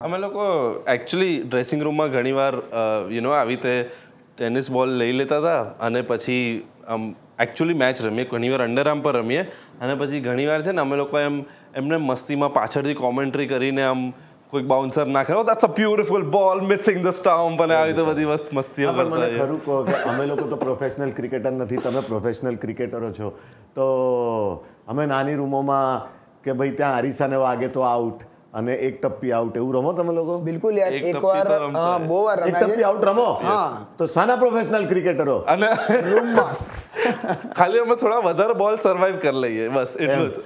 અમે લોકો actually dressing રૂમમાં ઘણીવાર યુ નો આવી રીતે ટેનિસ બોલ લઈ લેતા હતા અને પછી આમ એકચ્યુઅલી મેચ રમીએ. ઘણીવાર અંડર આર્મ પર રમીએ. અને પછી ઘણીવાર છે ને અમે લોકો એમ એમને મસ્તીમાં પાછળથી કોમેન્ટ્રી કરીને આમ કોઈક બાઉન્સર નાખે ઓ that's a beautiful ball missing the stump અને આવી રીતે બધી વસ્ત મસ્તીઓ કરતા મને ખરું કહો કે અમે લોકો તો પ્રોફેશનલ ક્રિકેટર નથી તમે પ્રોફેશનલ ક્રિકેટરો છો. તો અમે નાની રૂમોમાં કે ભાઈ ત્યાં અરીસાને વાગે તો આઉટ અને એક ટપ્પી આઉટ એવું રમો તમે લોકો? બિલકુલ યાર એક એક વાર હા, બહુ વાર એક ટપ્પી આઉટ રમો? તો સાના પ્રોફેશનલ ક્રિકેટરો અને રૂમમાં. ખાલી અમે થોડા વધારે બોલ સર્વાઈવ કરી લઈએ બસ એટલું જ.